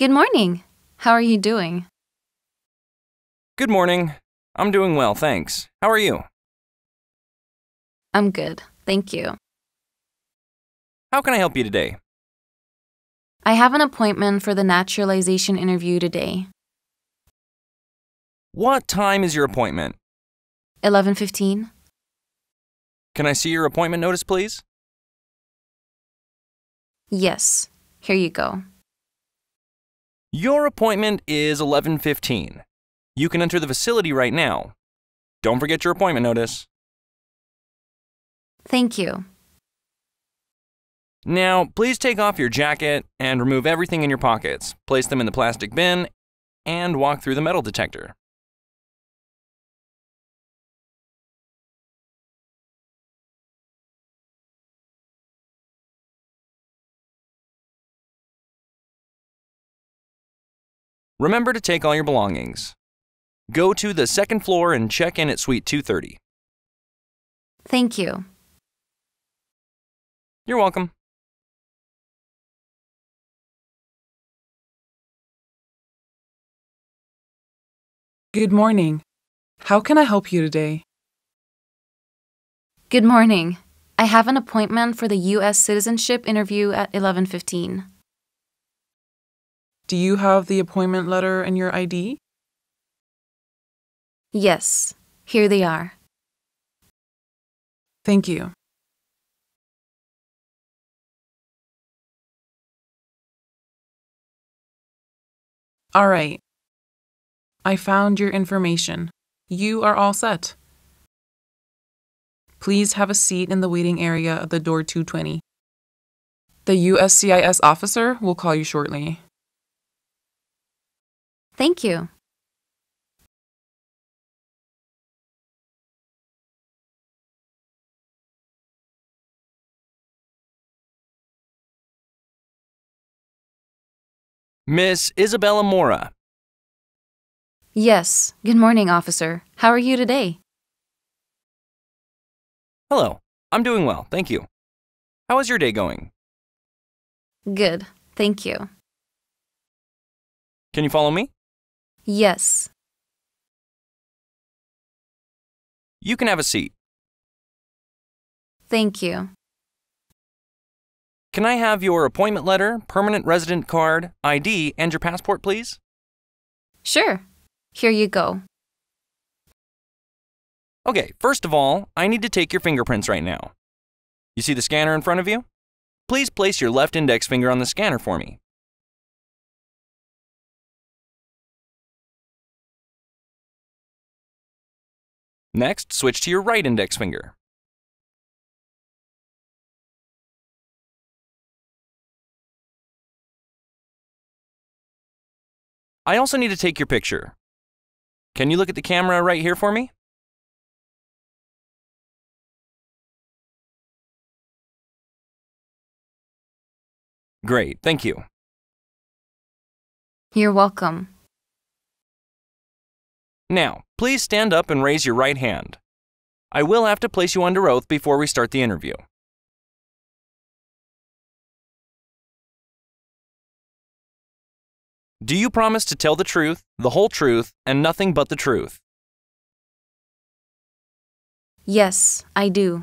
Good morning. How are you doing? Good morning. I'm doing well, thanks. How are you? I'm good, thank you. How can I help you today? I have an appointment for the naturalization interview today. What time is your appointment? 11:15. Can I see your appointment notice, please? Yes. Here you go. Your appointment is 11:15. You can enter the facility right now. Don't forget your appointment notice. Thank you. Now, please take off your jacket and remove everything in your pockets. Place them in the plastic bin and walk through the metal detector. Remember to take all your belongings. Go to the second floor and check in at Suite 230. Thank you. You're welcome. Good morning. How can I help you today? Good morning. I have an appointment for the US citizenship interview at 11:15. Do you have the appointment letter and your ID? Yes. Here they are. Thank you. All right. I found your information. You are all set. Please have a seat in the waiting area at the door 220. The USCIS officer will call you shortly. Thank you. Miss Isabella Mora. Yes. Good morning, officer. How are you today? Hello. I'm doing well, thank you. How is your day going? Good. Thank you. Can you follow me? Yes. You can have a seat. Thank you. Can I have your appointment letter, permanent resident card, ID, and your passport, please? Sure. Here you go. Okay, first of all, I need to take your fingerprints right now. You see the scanner in front of you? Please place your left index finger on the scanner for me. Next, switch to your right index finger. I also need to take your picture. Can you look at the camera right here for me? Great, thank you. You're welcome. Now, please stand up and raise your right hand. I will have to place you under oath before we start the interview. Do you promise to tell the truth, the whole truth, and nothing but the truth? Yes, I do.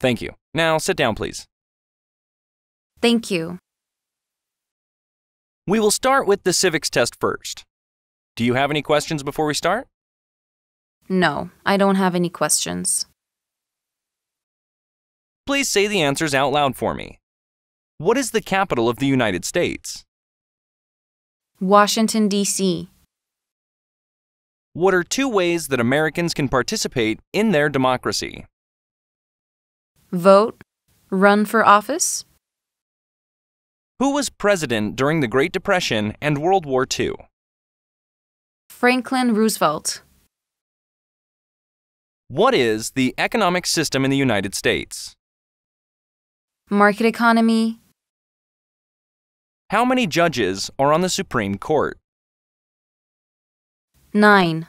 Thank you. Now sit down, please. Thank you. We will start with the civics test first. Do you have any questions before we start? No, I don't have any questions. Please say the answers out loud for me. What is the capital of the United States? Washington, D.C. What are two ways that Americans can participate in their democracy? Vote. Run for office. Who was president during the Great Depression and World War II? Franklin Roosevelt. What is the economic system in the United States? Market economy. How many judges are on the Supreme Court? 9.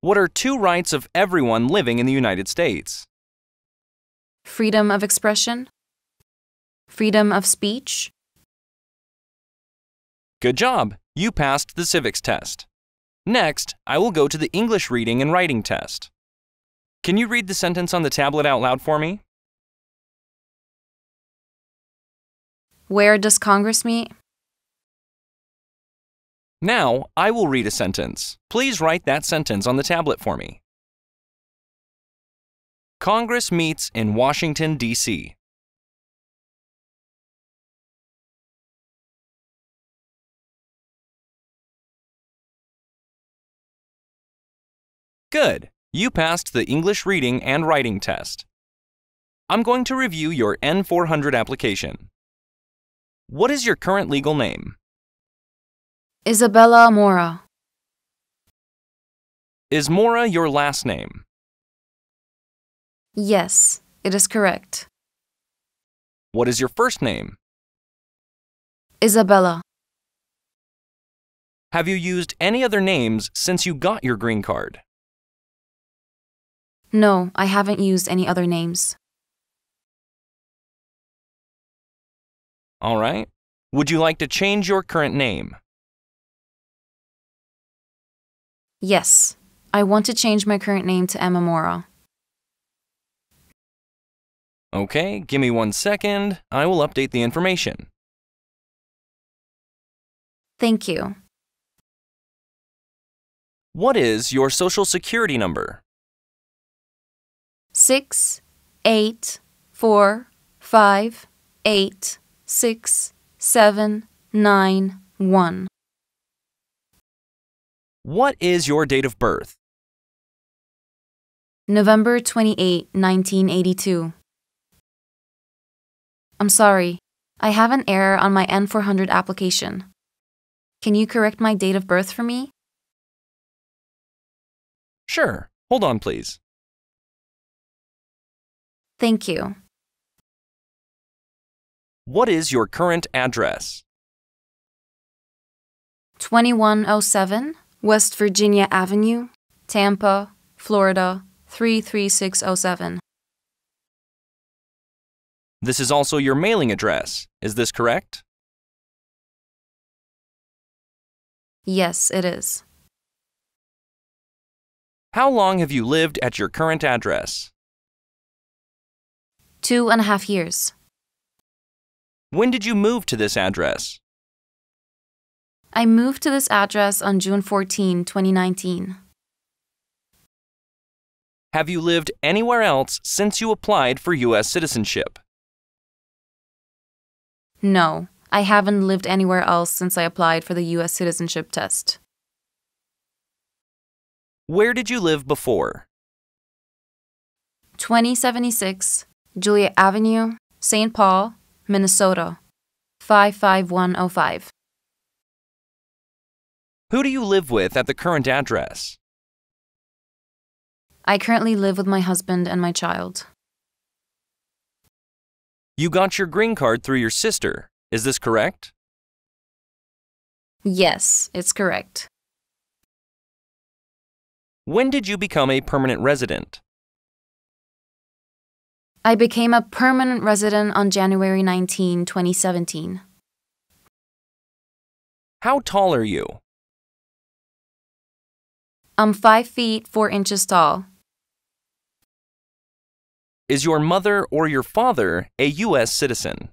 What are two rights of everyone living in the United States? Freedom of expression. Freedom of speech. Good job! You passed the civics test. Next, I will go to the English reading and writing test. Can you read the sentence on the tablet out loud for me? Where does Congress meet? Now, I will read a sentence. Please write that sentence on the tablet for me. Congress meets in Washington, D.C. Good. You passed the English reading and writing test. I'm going to review your N400 application. What is your current legal name? Isabella Mora. Is Mora your last name? Yes, it is correct. What is your first name? Isabella. Have you used any other names since you got your green card? No, I haven't used any other names. All right. Would you like to change your current name? Yes, I want to change my current name to Emma Mora. Okay, give me one second. I will update the information. Thank you. What is your social security number? Six, eight, four, five, eight, six, seven, nine, one. What is your date of birth? November 28, 1982. I'm sorry, I have an error on my N400 application. Can you correct my date of birth for me? Sure. Hold on, please. Thank you. What is your current address? 2107 West Virginia Avenue, Tampa, Florida 33607. This is also your mailing address. Is this correct? Yes, it is. How long have you lived at your current address? Two and a half years. When did you move to this address? I moved to this address on June 14, 2019. Have you lived anywhere else since you applied for U.S. citizenship? No, I haven't lived anywhere else since I applied for the U.S. citizenship test. Where did you live before? 2076 Juliet Avenue, St. Paul, Minnesota 55105. Who do you live with at the current address? I currently live with my husband and my child. You got your green card through your sister. Is this correct? Yes, it's correct. When did you become a permanent resident? I became a permanent resident on January 19, 2017. How tall are you? I'm 5 feet 4 inches tall. Is your mother or your father a U.S. citizen?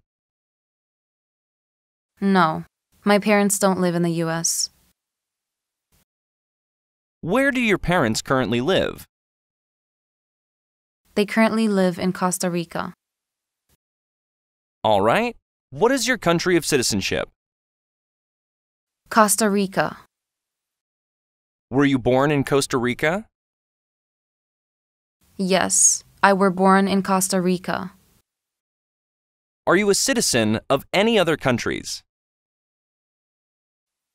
No, my parents don't live in the U.S. Where do your parents currently live? They currently live in Costa Rica. All right. What is your country of citizenship? Costa Rica. Were you born in Costa Rica? Yes, I were born in Costa Rica. Are you a citizen of any other countries?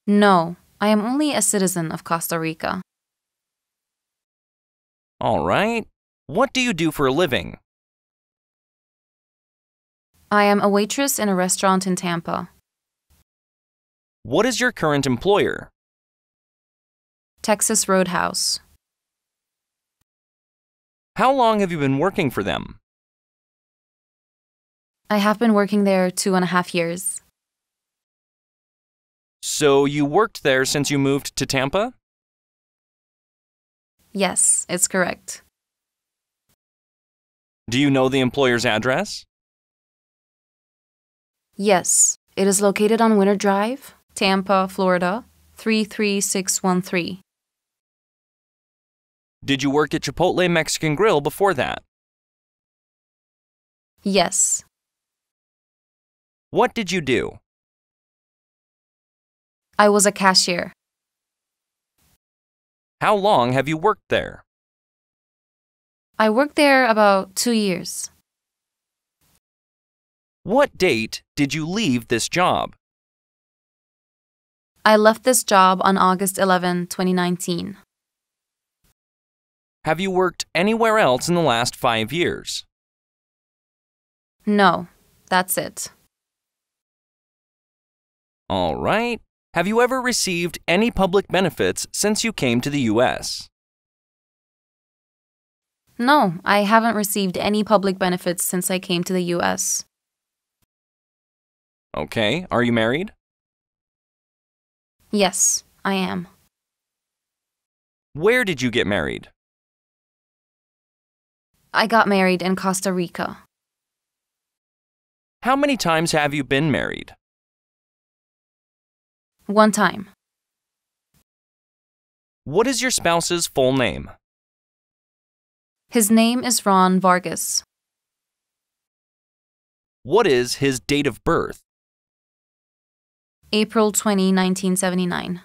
No, I am only a citizen of Costa Rica. All right. What do you do for a living? I am a waitress in a restaurant in Tampa. What is your current employer? Texas Roadhouse. How long have you been working for them? I have been working there two and a half years. So you worked there since you moved to Tampa? Yes, it's correct. Do you know the employer's address? Yes, it is located on Winter Drive, Tampa, Florida 33613. Did you work at Chipotle Mexican Grill before that? Yes, What did you do? I was a cashier. How long have you worked there? I worked there about two years. What date did you leave this job? I left this job on August 11, 2019. Have you worked anywhere else in the last five years? No, that's it. All right. Have you ever received any public benefits since you came to the U.S.? No, I haven't received any public benefits since I came to the US. Okay. Are you married? Yes, I am. Where did you get married? I got married in Costa Rica. How many times have you been married? One time. What is your spouse's full name? His name is Ron Vargas. What is his date of birth? April 20, 1979.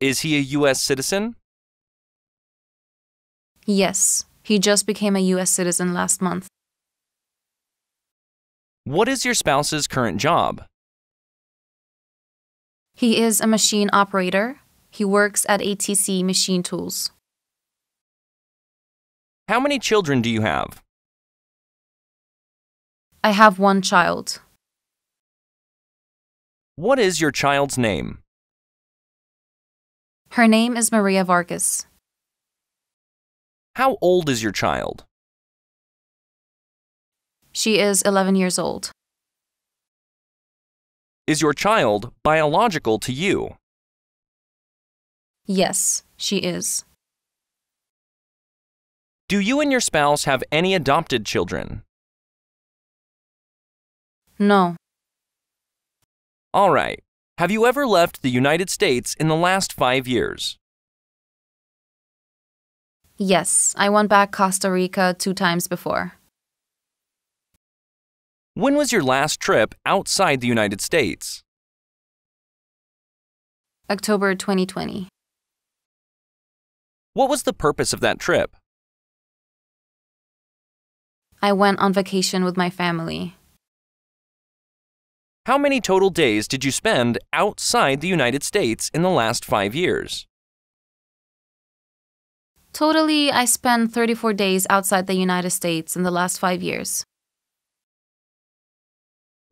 Is he a U.S. citizen? Yes, he just became a US citizen last month. What is your spouse's current job? He is a machine operator. He works at ATC Machine Tools. How many children do you have? I have one child. What is your child's name? Her name is Maria Vargas. How old is your child? She is 11 years old. Is your child biological to you? Yes, she is. Do you and your spouse have any adopted children? No, All right. Have you ever left the United States in the last five years? yes, I went back Costa Rica two times before. When was your last trip outside the United States? October 2020. What was the purpose of that trip? I went on vacation with my family. How many total days did you spend outside the United States in the last five years? Totally, I spent 34 days outside the United States in the last five years.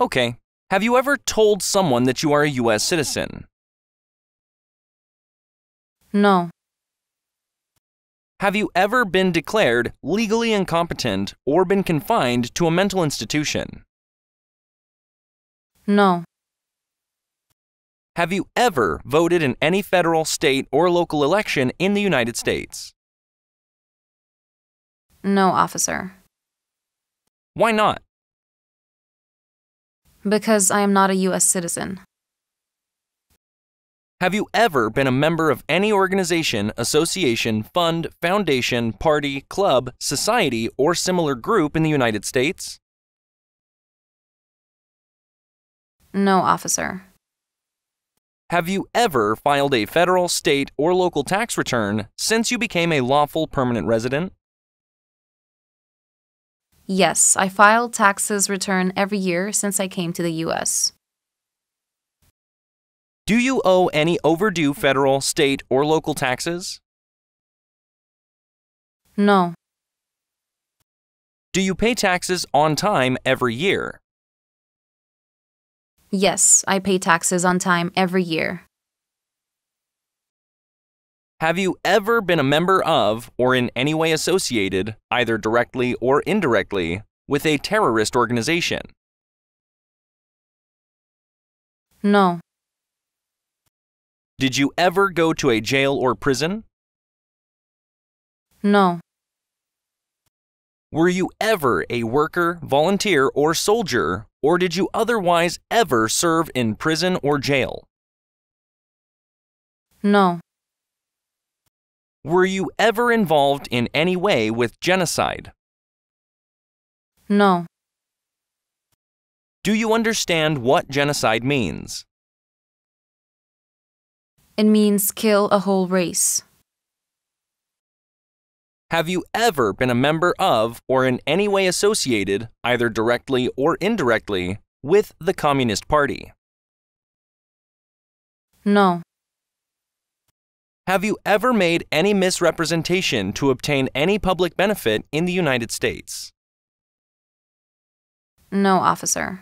Okay. Have you ever told someone that you are a U.S. citizen? No, Have you ever been declared legally incompetent or been confined to a mental institution? no, Have you ever voted in any federal, state, or local election in the United States? no, officer. Why not? Because I am not a U.S. citizen. Have you ever been a member of any organization, association, fund, foundation, party, club, society, or similar group in the United States? No, officer. Have you ever filed a federal, state, or local tax return since you became a lawful permanent resident? Yes, I filed taxes return every year since I came to the U.S. Do you owe any overdue federal, state, or local taxes? No, Do you pay taxes on time every year? yes, I pay taxes on time every year. Have you ever been a member of, or in any way associated, either directly or indirectly, with a terrorist organization? No. Did you ever go to a jail or prison? No. Were you ever a worker, volunteer, or soldier, or did you otherwise ever serve in prison or jail? No. Were you ever involved in any way with genocide? No. Do you understand what genocide means? It means kill a whole race. Have you ever been a member of or in any way associated, either directly or indirectly, with the Communist Party? No. Have you ever made any misrepresentation to obtain any public benefit in the United States? No, officer.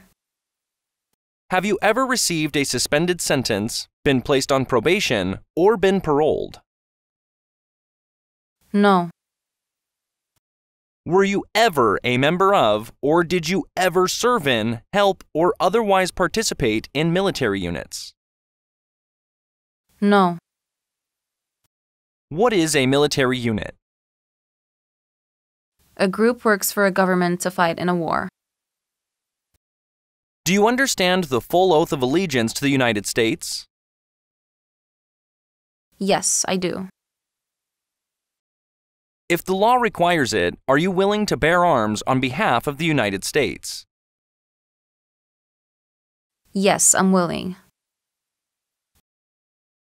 Have you ever received a suspended sentence, been placed on probation, or been paroled? No. Were you ever a member of, or did you ever serve in, help, or otherwise participate in military units? No. What is a military unit? A group works for a government to fight in a war. Do you understand the full oath of allegiance to the United States? Yes, I do. If the law requires it, are you willing to bear arms on behalf of the United States? Yes, I'm willing.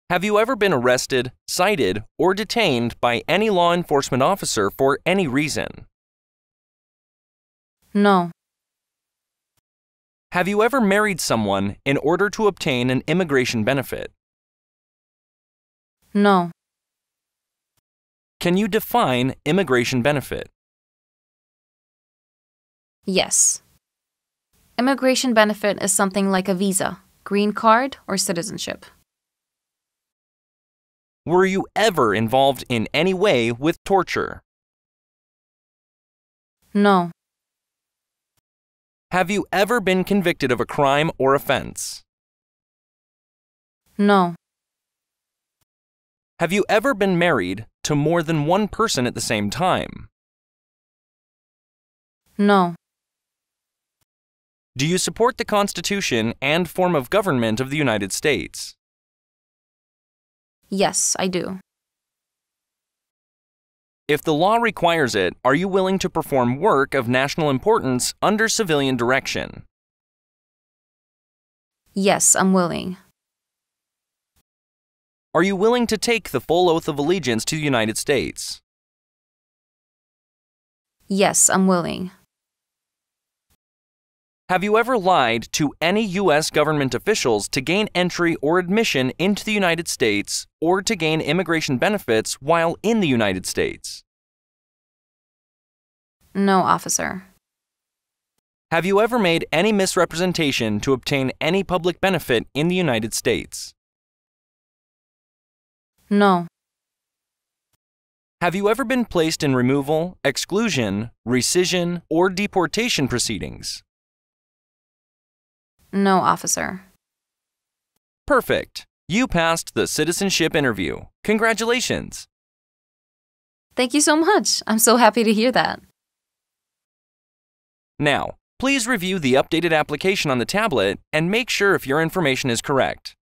Have you ever been arrested, cited, or detained by any law enforcement officer for any reason? No. Have you ever married someone in order to obtain an immigration benefit? No. Can you define immigration benefit? Yes. Immigration benefit is something like a visa, green card, or citizenship. Were you ever involved in any way with torture? No. Have you ever been convicted of a crime or offense? No. Have you ever been married to more than one person at the same time? No. Do you support the Constitution and form of government of the United States? Yes, I do. If the law requires it, are you willing to perform work of national importance under civilian direction? Yes, I'm willing. Are you willing to take the full oath of allegiance to the United States? Yes, I'm willing. Have you ever lied to any U.S. government officials to gain entry or admission into the United States or to gain immigration benefits while in the United States? No, officer. Have you ever made any misrepresentation to obtain any public benefit in the United States? No. Have you ever been placed in removal, exclusion, rescission, or deportation proceedings? No, officer. Perfect. You passed the citizenship interview. Congratulations. Thank you so much. I'm so happy to hear that. Now, please review the updated application on the tablet and make sure if your information is correct.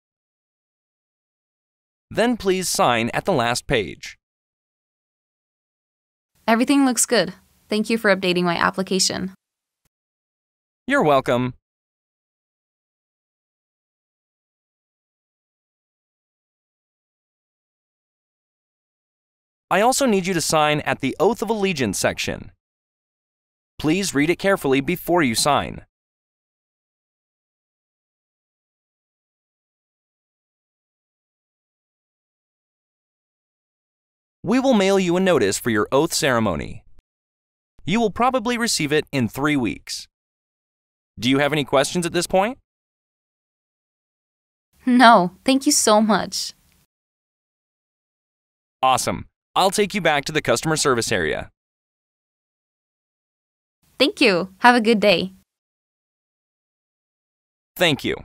Then please sign at the last page. Everything looks good. Thank you for updating my application. You're welcome. I also need you to sign at the Oath of Allegiance section. Please read it carefully before you sign. We will mail you a notice for your oath ceremony. You will probably receive it in three weeks. Do you have any questions at this point? No, thank you so much. Awesome. I'll take you back to the customer service area. Thank you. Have a good day. Thank you.